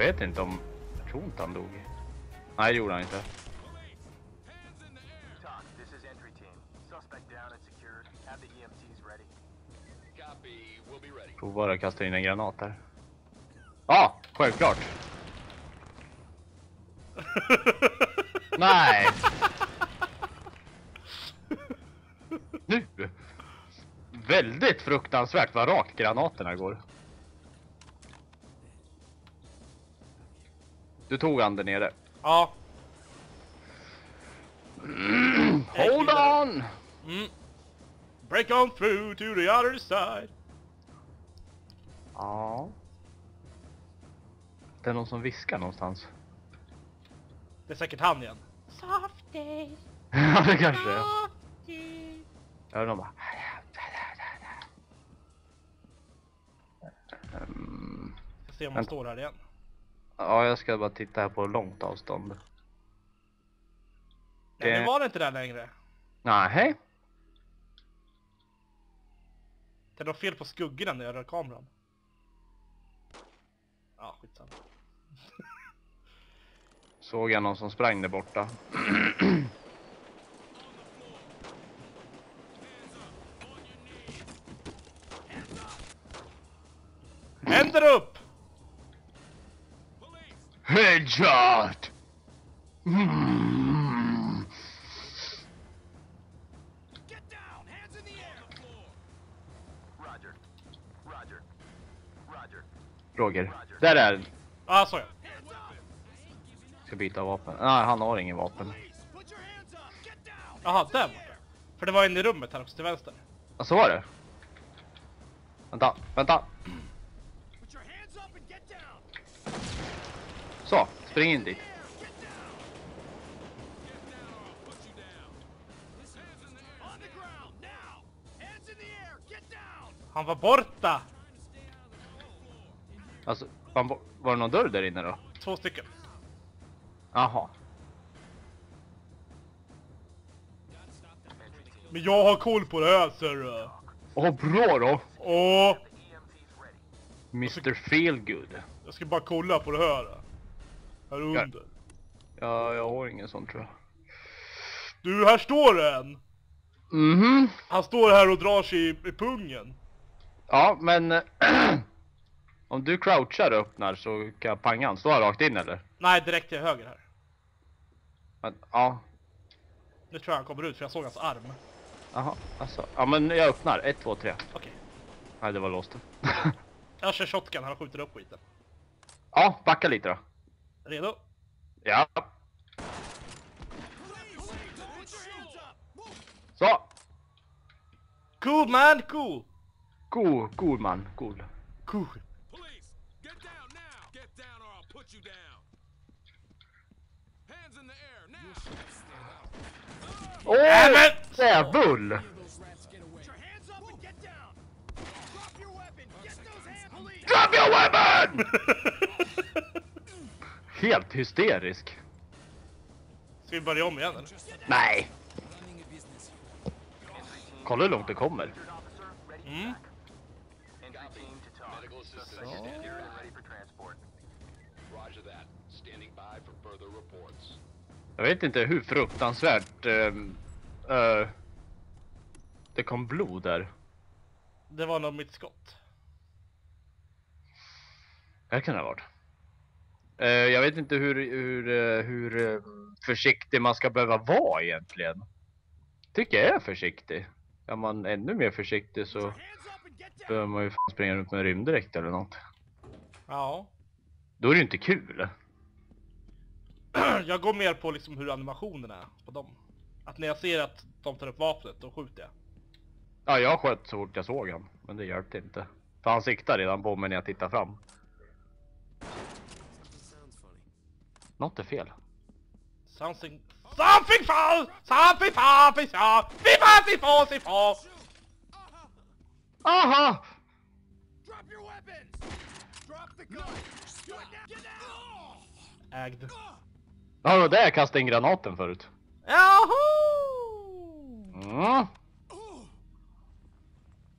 vet inte om... Jag tror inte han dog. Nej, det gjorde han inte. Prova att kasta in en granat där. Ja, självklart. Nej! Nu! Väldigt fruktansvärt vad rakt granaterna går. Du tog han där nere. Ja. Hold on! Mm. Break on through to the other side. Ja. Det är någon som viskar någonstans. Det är säkert han igen. Softy, Ja, det kanske är. softy. Jag hör någon bara... Ehm, Ska se om han står här igen. Ja, jag ska bara titta här på långt avstånd. Nej, Det- nu var det inte där längre. Nej. Det är något fel på skuggorna när jag rör kameran. Ja, skitsamma. Såg jag någon som sprang där borta. Händer upp! Headshot! Mm. Get down. Hands in the air. Roger. Roger. Roger. Roger. Där är den. Ja, så ja. Ska byta vapen. Nej, han har ingen vapen. Jaha, där borta. För det var en i rummet här också till vänster. Ja, så var det. Vänta, vänta. Put your hands up and get down. Så, spring in dit. Get down. Get down or I'll put you down. Hands in the air. On the ground now. Hands in the air. Get down. Han var borta! Alltså, var var det någon dörr där inne då? Två stycken. Jaha. Men jag har koll på det här ser. Åh, bra då! Åh, ready. Mr Feelgood. jag ska bara kolla på det här. Här under. Ja, jag har ingen sån tror jag. Du, här står en! Mhm. Han står här och drar sig i, i pungen. Ja, men... om du crouchar och öppnar så kan jag panga. Står han rakt in eller? Nej, direkt till höger här. Men, ja. Nu tror jag han kommer ut för jag såg hans arm. Jaha, alltså. Ja men jag öppnar. Ett, två, tre. Okej. Nej, det var låst. Jag kör shotgun, han skjuter upp skiten. ja, backa lite då. Redo? Ja. Så. Cool man, cool! Cool, cool man. Cool. Cool. Police, get down now. Get down or I'll put you down. Hands in the air now. Åh! Djävul! And get down. Drop your weapon. Helt hysterisk. Ska vi börja om igen eller? Nej. Kolla hur långt det kommer. Mm. Jag vet inte hur fruktansvärt... ehm, eh, det kom blod där. Det var nog mitt skott. Det kan det ha varit. Eh, jag vet inte hur, hur, eh, hur eh, försiktig man ska behöva vara egentligen. Tycker jag är försiktig. Är man ännu mer försiktig så behöver man ju springa runt med rymddräkt eller något. Ja. Då är det ju inte kul. Jag går mer på liksom hur animationen är på dem. Att när jag ser att de tar upp vapnet, då skjuter jag. Ja, jag sköt så fort jag såg han. Men det hjälpte inte. För han siktade redan på mig när jag tittade fram. Något är fel. Something... Something fall! Something fall! Something fall! Something fall! Something fall! Aha! Drop your weapons. Drop the gun. Ägd. Ja, det var där jag kastade in granaten förut. Jaho! Mm.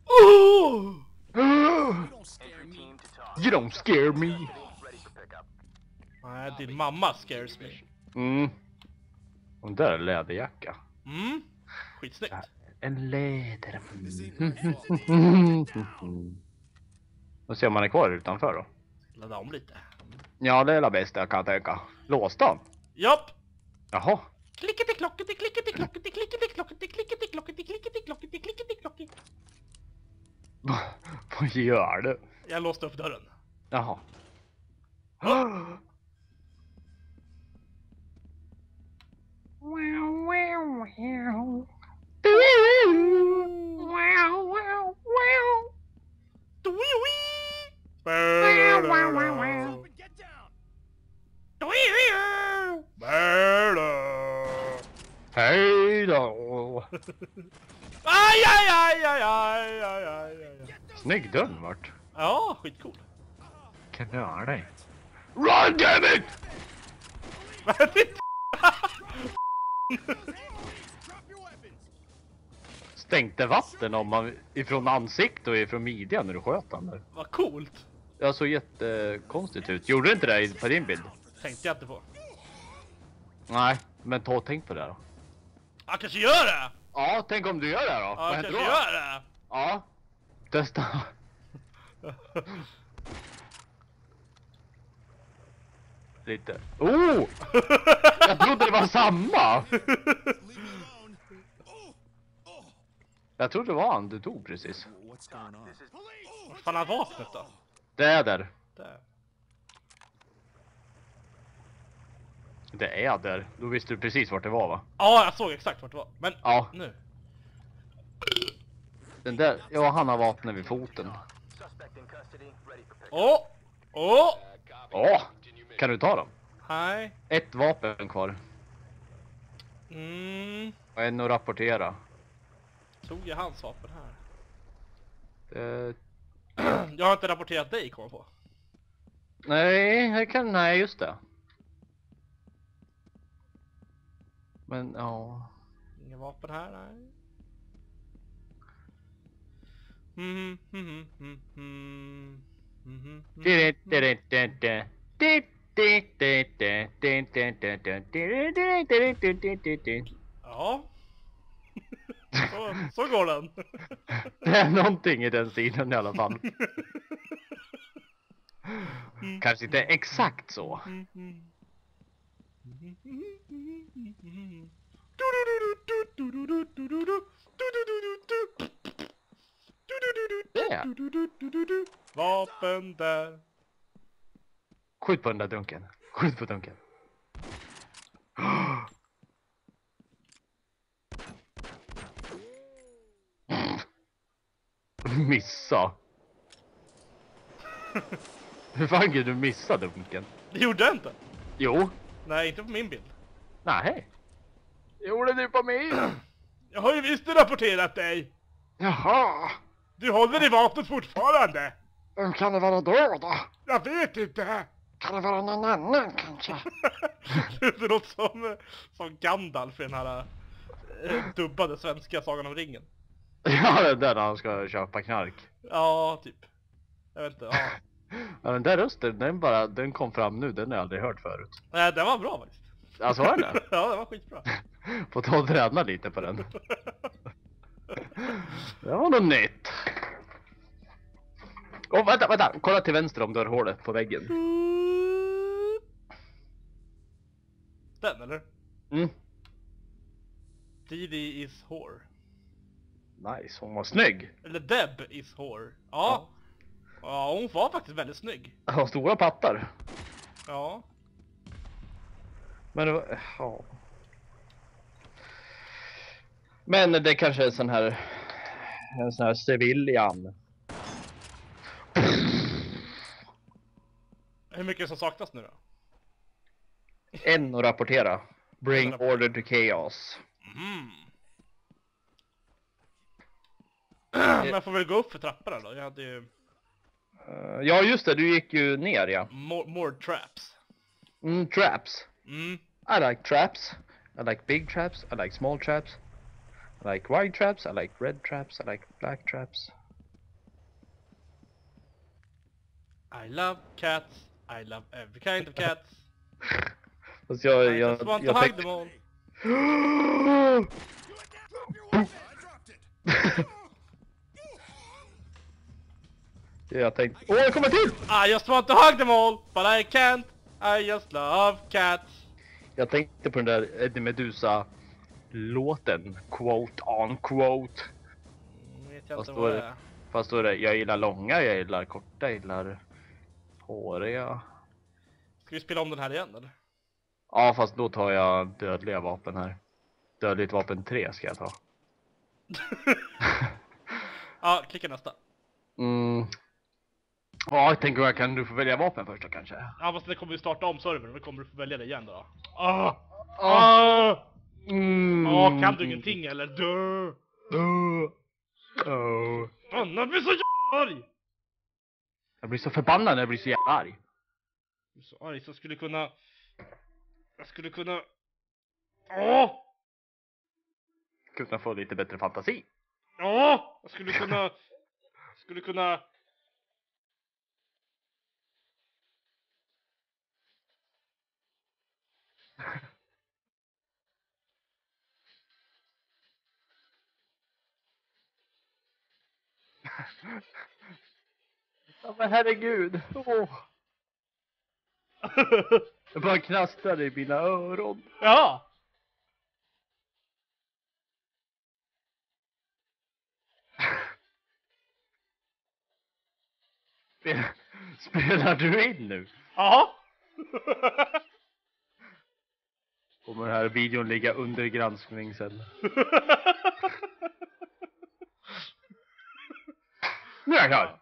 Oh! You don't scare me. Nej, din mamma scares me. Mm. Och den där är läderjacka. Mm. Skitsnyggt. En läder. Down. Då ser man är kvar utanför då. Ladda om lite. Ja, det är det bästa jag kan tänka. Låsta? Japp! Jaha. Klickety klockety klickety klockety klickety klockety klickety klockety klickety klockety klickety klockety. Vad gör du? Jag låste upp dörren. Jaha. Open, get down. Hej då! Aj, aj, aj, aj, aj, aj, aj, aj. Snygg dörren vart. Ja, skitcool. Knör dig. Run damn it! Stänkte vatten om man ifrån ansiktet och ifrån midjan när du sköt han där. Vad coolt. Det såg jättekonstigt ut. Gjorde du inte det på din bild? Tänkte jag inte på. Nej, men ta och tänk på det då. Han kanske gör det! Ja, tänk om du gör det då. Ja, Vad händer kanske då? gör det! Ja. Testa. Lite. Oh! Jag trodde det var samma! Jag trodde det var han du tog precis. Vart fan är vapnet då? Det är där. Där. Det är där. Då visste du precis vart det var va? Ja, jag såg exakt vart det var. Men Ja, nu. den där. Ja, han har vapnet vid foten. Åh! Åh! Åh! Kan du ta dem? Nej. Ett vapen kvar. Mm. Och en att rapportera. Tog jag hans vapen här? Det... Jag har inte rapporterat dig, kom på. Nej, jag kan... Nej, just det. Men ja... Inga vapen här, nej. Mhm, mhm, mhm, mhm, mhm, mhm. Ja. Så, så går den. Det är någonting i den stilen i alla fall. Kanske inte exakt så. Det. Vapen där. Skjut på den där dunken. Skjut på dunken. Missa. Hur fan kunde du missa dunken? Det gjorde jag inte. Jo. Nej, inte på min bild. Nej. Gjorde du på mig? Jag har ju visst rapporterat dig. Jaha. Du håller i vapnet fortfarande. Vem kan det vara då då? Jag vet inte. Kan det vara någon annan kanske? Det låter som, som Gandalf i den här eh, dubbade svenska Sagan om ringen. Ja, den där när han ska köpa knark. Ja, typ. Jag vet inte, ja. Ja, den där rösten, den bara, den kom fram nu, den har jag aldrig hört förut. Nej, den var bra faktiskt. Alltså var den det? Ja, den var skitbra. Får ta och träna lite på den. Det var något nytt. Åh, vänta, vänta! Kolla till vänster om dörrhålet på väggen. Den eller? Mm. Didi is whore. Nice, hon var snygg. Eller Deb is whore. Ja. Ja, hon var faktiskt väldigt snygg. Har stora pattar. Ja. Men det var, ja. Men det kanske är en sån här, en sån här civilian. Hur mycket som saknas nu då? En att rapportera. Bring order to chaos. Mm. Men jag får väl gå upp för trapporna då. Jag hade ju Eh, ja just det, du gick ju ner ja. more, more traps. Mm, traps. Mm. I like traps. I like big traps. I like small traps. I like white traps. I like red traps. I like black traps. I love cats. I love every kind of cats. Fast jag, I jag, jag hug tänkte... jag tänkte... Åh, jag kommer till! I just want to hug them all, but I can't. I just love cats. Jag tänkte på den där Eddie Meduza låten, quote on quote. Mm, vet jag Vad inte står vad det? det är. Fast då är det, jag gillar långa, jag gillar korta, jag gillar håriga. Ska vi spela om den här igen eller? Ja, fast då tar jag dödliga vapen här. Dödligt vapen 3 ska jag ta. Ja, klicka nästa. Mm. Ja, jag tänker jag kan du få välja vapen först då kanske? Ja fast det kommer vi starta om servern, då kommer du få välja det igen då. Ah! Ah! Mm. Ja, kan du ingenting eller? Dö! Oh. Oh. Fan, jag blir så jävla arg! Jag blir så förbannad när jag blir så jävla arg. Så arg så skulle kunna... Jag skulle kunna... Åh! Kunna få lite bättre fantasi. Ja! Jag skulle kunna... Skulle kunna... Ja men herregud. Åh. Jag bara knastrar i mina öron. Ja! Spel- Spelar du in nu? Ja! Kommer den här videon ligga under granskning sen? Nu är jag klar!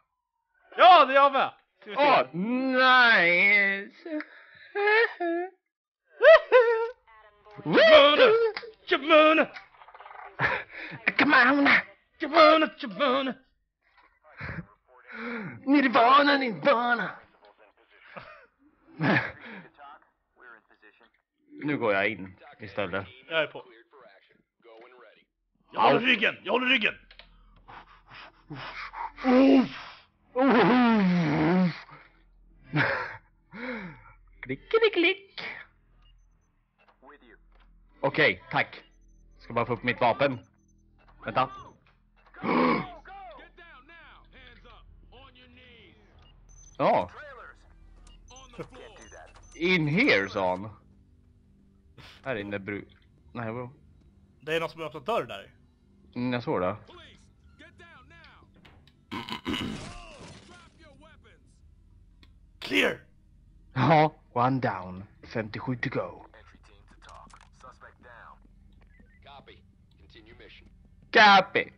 ja, det är jag med! Ska vi se. Nice! Tjabuna! Come on! Tjabuna! Tjabuna! Nirvana, nirvana! Nu går jag in istället. Jag är på. Jag håller ryggen! Jag håller ryggen! Klickety-klick! Okej, tack. Ska bara få upp mitt vapen. Vänta. Ja, in here sa han. Här inne bru... Nej, vad... Det är någon som har öppnat dörr där. Mm, jag såg det. Clear! Ja, one down. 57 to go. Entry team to talk. Suspect down. Copy. Continue mission. Copy!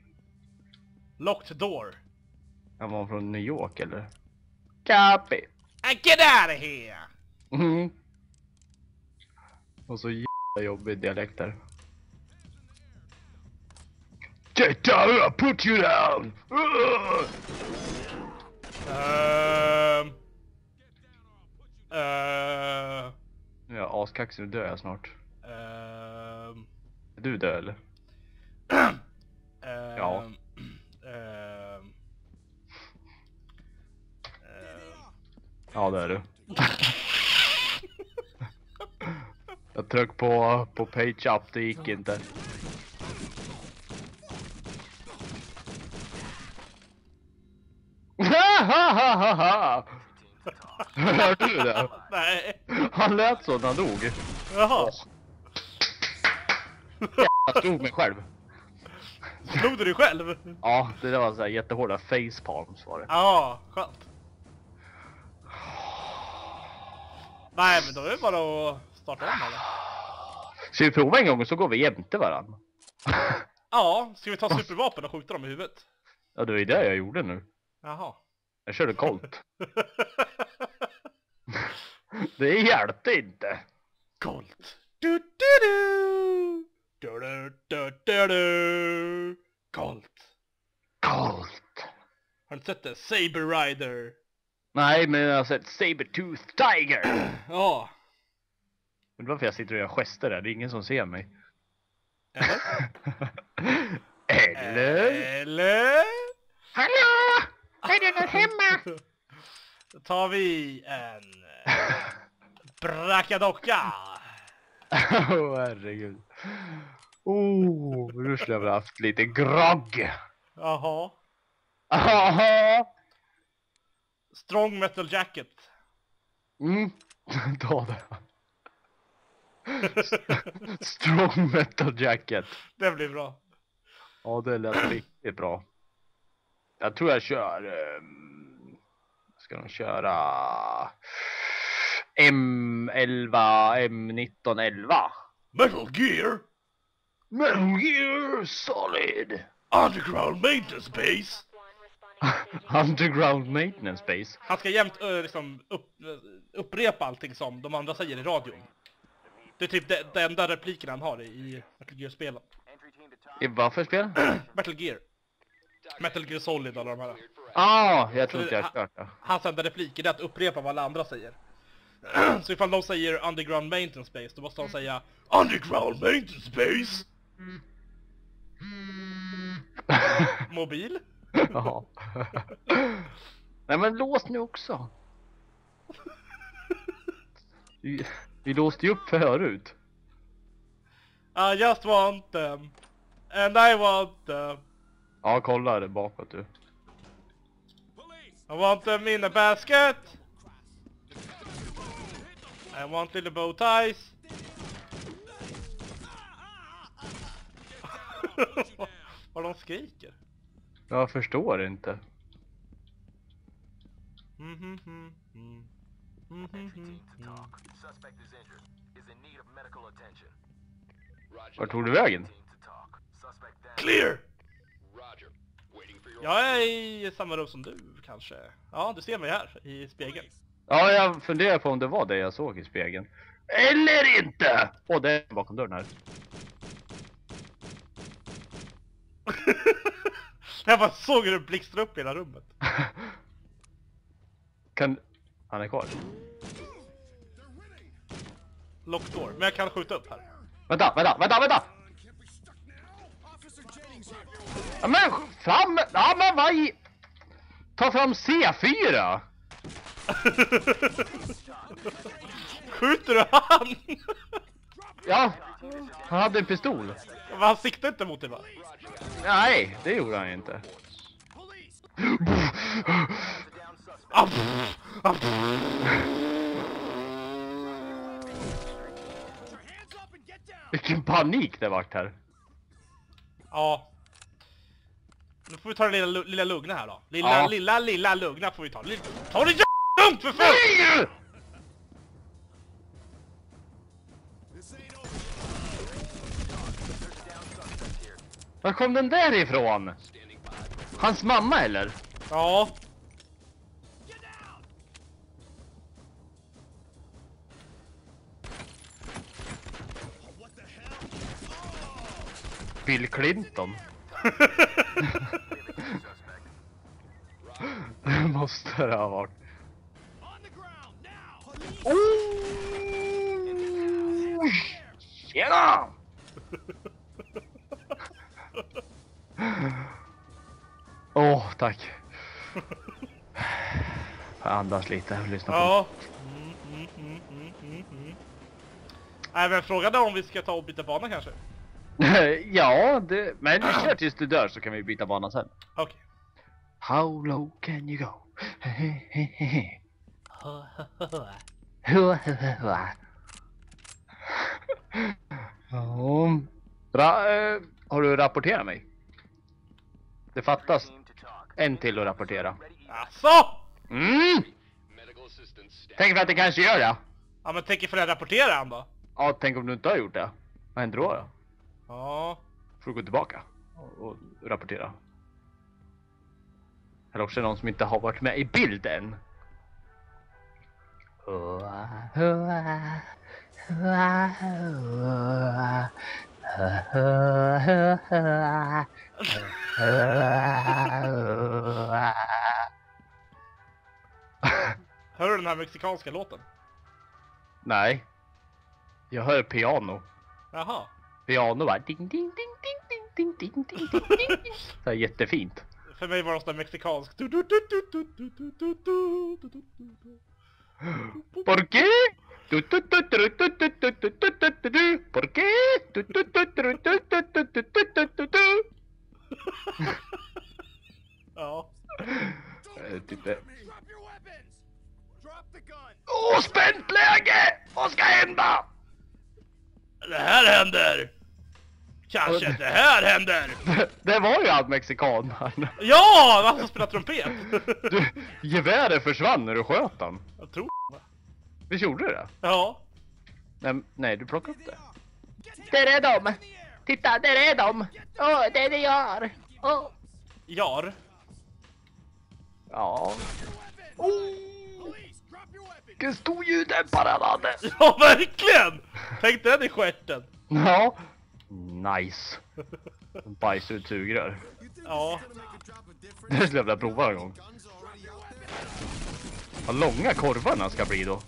Locked door. Han var från New York eller? Copy! And get out of here! Mm. Och så jävla jobbig dialekt där. Get down, I'll put you down! Ugh! Ehm... Ehm... Nu är jag askaxig, nu dör jag snart. Ehm... Är du död eller? ehm, Ja. ehm, Ja det är du. jag tryck på, på page up, det gick inte. Hörde du det? Nej. Han lät så när han dog. Jaha. Jag slog mig själv. Slog du dig själv? Ja, det där var så här jättehårda facepalms var det. Ja, skönt. Nej men då är det bara att starta om eller? Ska vi prova en gång och så går vi jämte varann? Ja, ska vi ta supervapen och skjuta dem i huvudet? Ja, det var ju det jag gjorde nu. Jaha. Jag körde Colt. Det hjälpte inte. Colt. Du, du, du. Du, du, du, du, du. Colt. Colt. Har du sett det? Saber Rider. Nej, men jag har sett Sabertooth Tiger. Ja. Men varför jag sitter och gör gester där, det är ingen som ser mig. Eller? Eller? Eller? Hallå! Är det någon hemma? Då tar vi en... eh, Bracadocka! Åh herregud. Oh, nu skulle jag väl haft lite grogg. Jaha. Aha. Strong metal jacket. Mm, ta det. Strong metal jacket. Det blir bra. Ja, det lät riktigt bra. Jag tror jag kör... Um, ska de köra... M11, M1911. Metal Gear! Metal Gear Solid! Underground maintenance base! Underground Maintenance Base. Han ska jämt ö, liksom upp, ö, upprepa allting som de andra säger i radion. Det är typ det enda repliken han har i, Metal Gear-spelen. I vad för spel? Metal Gear. Metal Gear Solid alla de här. Ah, jag tror inte jag har kört det. Hans enda replik är att upprepa vad alla andra säger. Så ifall de säger Underground Maintenance Base, då måste de säga Underground Maintenance Base! Mobil? Ja. Nej men lås nu också. Vi, vi låste ju upp förut. I just want them. And I want them. Ja, kolla det bakåt du. I want them in a basket. I want little bow ties. Vad de skriker. Jag förstår inte. Mm Vart tog du vägen? Clear! Jag är i samma rum som du kanske. Ja, du ser mig här i spegeln. Ja, jag funderar på om det var det jag såg i spegeln. Eller inte! Åh, det är bakom dörren här. Jag bara såg hur det blixtrade upp i hela rummet. Kan... Han är kvar. Lock door. Men jag kan skjuta upp här. Vänta, vänta, vänta, vänta! Ja, men fram! Ja men vad i... Ta fram C4! Skjuter du han? Ja, han hade en pistol. Men han siktade inte mot dig va? Nej, det gjorde han inte. Vilken panik det vart här. Ja. Nu får vi ta det lilla, lilla lugna här då. Lilla, Ja. lilla, lilla lugna får vi ta. Lill- Ta det lugnt för fan! Var kom den där ifrån? Hans mamma eller? Ja. Bill Clinton. Det måste det ha varit. Oh! Tjena! Åh, oh, tack. Jag andas lite och lyssna på Ja. Mm, mm, mm, mm, mm, mm. Nej men frågan om vi ska ta och byta bana kanske? Ja, det, men kör tills du dör så kan vi byta bana sen. Okej. How low can you go? Ja. Ra, eh, har du rapporterat mig? Det fattas en till att rapportera. Asså? Mm! Tänk för att det kanske gör det. Ja men tänk ifall jag rapporterar han då? Ja, tänk om du inte har gjort det. Vad händer då? då? Ja. Får du gå tillbaka och, och rapportera. Eller också är det någon som inte har varit med i bilden. Hör du den här mexikanska låten? Nej. Jag hör piano. Jaha. Piano bara ding ding ding ding ding ding ding ding ding. Så här jättefint. För mig var det sån mexikansk. Du, du, du, du, var ju han mexikanaren. Ja! Han som spelar trumpet! Du, geväret försvann när du sköt han. Jag tror Visst gjorde det? Ja. Nej, nej, du plockade upp det. Där är de! Titta, där är de! Åh, det är det gör! Åh. Jar. Ja, weapons! vilken stor ljuddämpare han hade! Ja, verkligen! Tänk den i stjärten. Ja. Nice. Bajs ut sugrör. Ja. Det skulle jag vilja prova en gång. Vad långa korvarna ska bli då.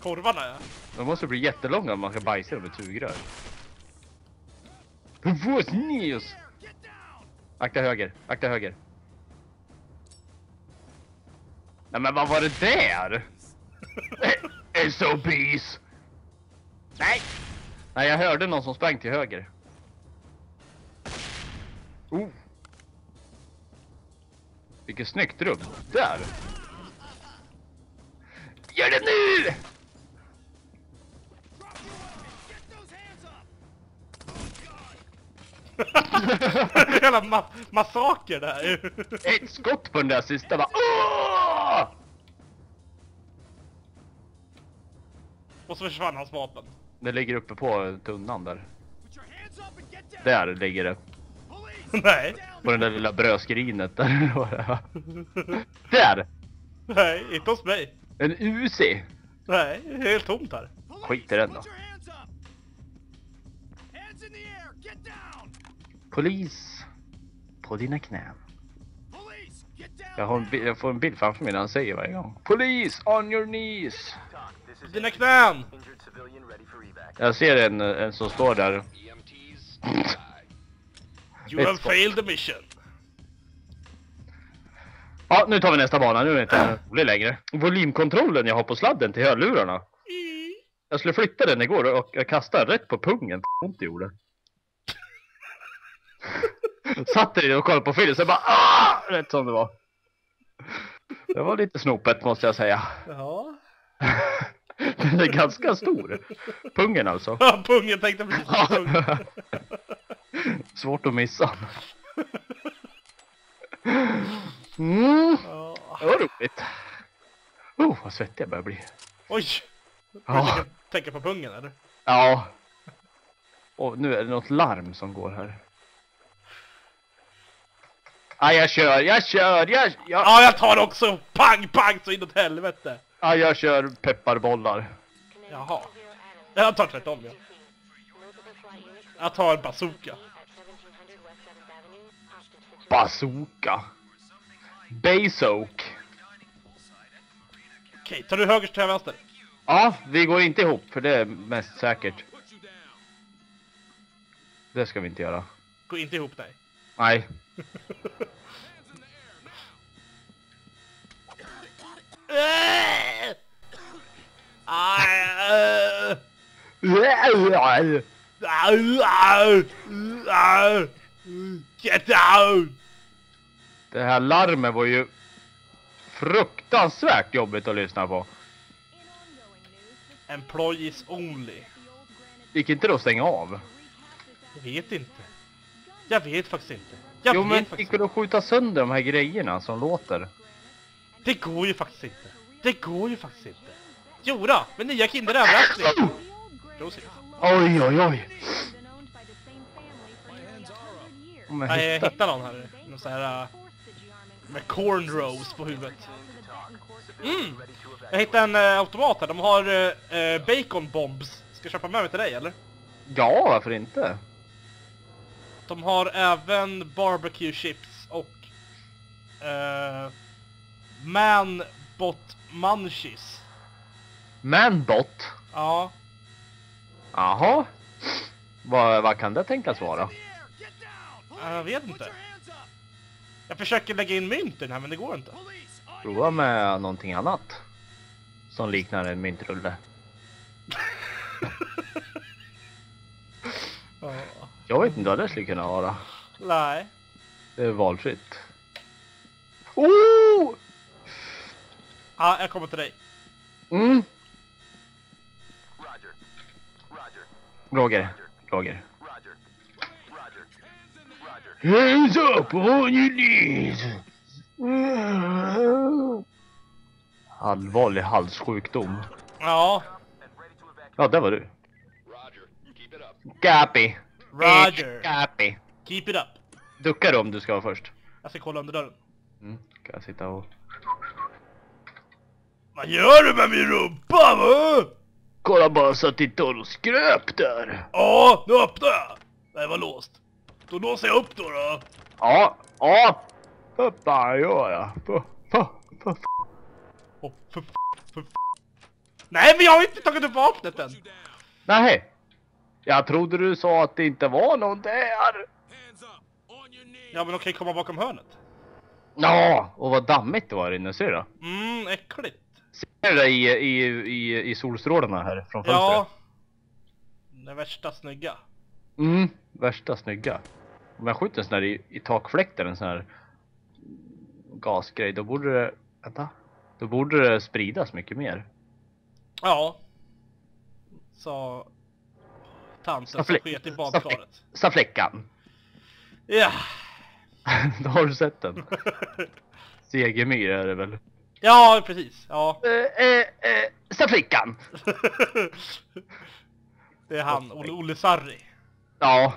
Korvarna ja. De måste bli jättelånga om man ska bajsa dem med sugrör. Vad snus! Akta höger, akta höger. Nej men vad var det där? SOBs! Nej! Nej jag hörde någon som sprang till höger. Oh! Vilket snyggt rum. Där! Gör det nu! Jävla ma massaker där. Ett skott på den där sista bara Åh! Och så försvann hans vapen. Det ligger uppe på tunnan där. Där ligger det. Nej. På den där lilla brödskrinet där. där! Nej, inte hos mig. En UC. Nej, helt tomt här. Skit i den då. Polis. På dina knän. Jag, en jag får en bild framför mig när han säger varje gång. Polis on your knees. Dina knän! Jag ser en, en som står där. You have failed the mission. Ja, nu tar vi nästa bana. Nu är det inte rolig längre. Volymkontrollen jag har på sladden till hörlurarna. Jag skulle flytta den igår och jag kastade rätt på pungen. Ont det gjorde. Satt där och kollade på filmen så bara ah! Rätt som det var. Det var lite snopet måste jag säga. Ja. Den är ganska stor. Pungen alltså. Ja, pungen tänkte precis på pungen. Svårt att missa. Mm, Ja. det var roligt. Oh, vad svettig jag börjar bli. Oj! Ja. Tänker på pungen eller? Ja. Och nu är det något larm som går här. Ja, jag kör, jag kör, jag, jag, Ja, jag tar också pang, pang så inåt helvete. ja, jag kör pepparbollar. Jaha. Jag tar tvärtom ja. Jag tar en bazooka. Bazooka. Basoak. Okej, tar du höger så tar jag vänster. Ja, vi går inte ihop för det är mest säkert. Det ska vi inte göra. Gå inte ihop nej. Nej. Get down! Det här larmet var ju fruktansvärt jobbigt att lyssna på. Employees only. Gick inte det att stänga av? Jag vet inte. Jag vet faktiskt inte. Jag jo vet men faktiskt gick det att skjuta sönder de här grejerna som låter? Det går ju faktiskt inte. Det går ju faktiskt inte. Jodå, med nya Kinder överraskning. Prosit. Oj oj oj. Om jag Nej, jag hittar... någon här. Någon sån här... äh, med cornrows på huvudet. Mm! Jag hittade en äh, automat här. De har äh, bacon bombs. Ska jag köpa med mig till dig eller? Ja, varför inte? De har även barbecue chips och uh, manbot munchies. Manbot? Ja, Jaha. Vad, vad kan det tänkas vara? Jag vet inte. Jag försöker lägga in mynt i den här men det går inte. Prova med någonting annat. Som liknar en myntrulle. Ja. Jag vet inte vad det skulle kunna vara. Nej. Det är valfritt. Oh! Ja, jag kommer till dig. Mm. Roger. Roger. Hands up on your knees! Allvarlig halssjukdom. Ja. Ja, där var du. Gappy. Roger. Gappy. Keep it up. Duckar du om du ska vara först? Jag ska kolla under dörren. Mm. Kan jag sitta och... Vad gör du med min rumpa va? Kolla bara så att det inte har något skräp där. Ja, nu öppnar jag. Det var låst. Då låser jag upp då då. Ja, ja. Vad fan gör jag? Fan? Åh, för f- för f- Nej men jag har inte tagit upp vapnet än. Nej. Jag trodde du sa att det inte var någon där. Ja men de kan ju komma bakom hörnet. Ja, och vad dammigt det var inne, ser du? Mm, äckligt. Ser du det i, i, i, i solstrålarna här från fönstret? Ja. Det värsta snygga. Mm, värsta snygga. Om jag skjuter en sån här i, i takfläkten, en sån här gasgrej, då borde det... Vänta. Då borde det spridas mycket mer. Ja. Sa tanten som sket i badkaret. Sa fläckan. Ja. då har du sett den. Segemyr är det väl? Ja, precis. Ja. Eh, eh, eh, flickan. Det är han, Olle, Olle Sarri. Ja.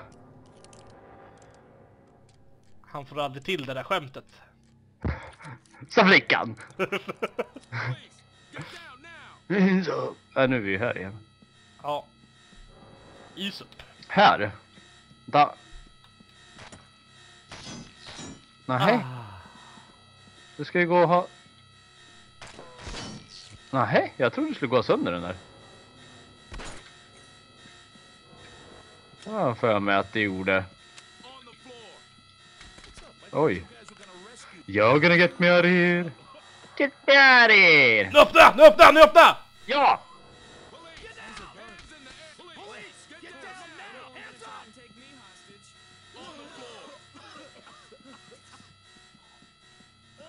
Han får aldrig till det där skämtet. Sa flickan. Så. Ja, nu är vi här igen. Ja. Is upp. Här. Da. Nej. Ah. Du ska ju gå och ha... Nej, jag trodde du skulle gå sönder den där. Ja, för mig att det gjorde. Oj. You're gonna get me out of here. Get me out of here. Nu öppna! Nu öppna! Nu öppna! Ja! Police, get down. Hands in the air. Police, get, down now. Hands up. Take me hostage. On the floor.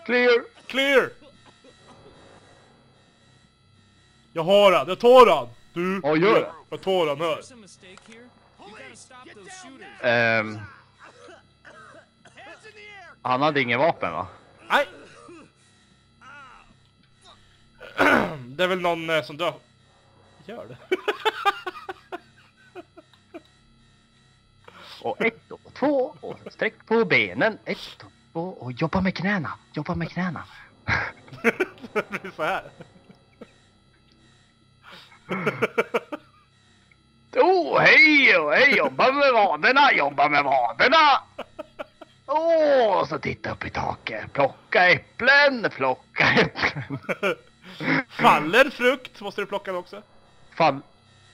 Clear. Clear! Jag har han, jag tar han! Du! Ja, gör det. Jag tar han här. Ehm, han hade ingen vapen va? Nej! Det är väl någon eh, som dör. Gör det. Och ett och två och sträck på benen. Ett och två och jobba med knäna. Jobba med knäna. det blir så här. Oh, hej och hej, jobba med vaderna, jobba med vaderna. Åh, och så titta upp i taket. Plocka äpplen, plocka äpplen. Fallen frukt måste du plocka också. Fall,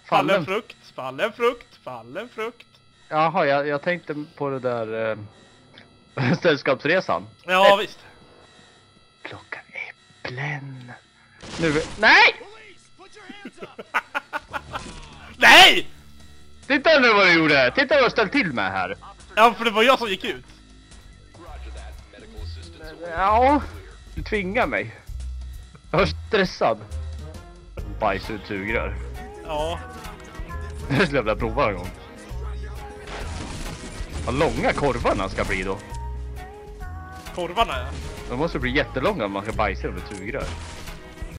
Fallen fallen. frukt, fallen frukt, fallen frukt. Jaha, jag, jag tänkte på det där eh, sällskapsresan. Ja visst. Plocka äpplen. Nu, nej! Nej! Titta nu vad du gjorde! Titta vad du ställt till med här. Ja för det var jag som gick ut. Ja, du tvingar mig. Jag är stressad. Bajs ut sugrör. Ja. Det skulle jag vilja prova en gång. Vad långa korvarna ska bli då. Korvarna ja. De måste bli jättelånga om man ska bajsa dem med sugrör.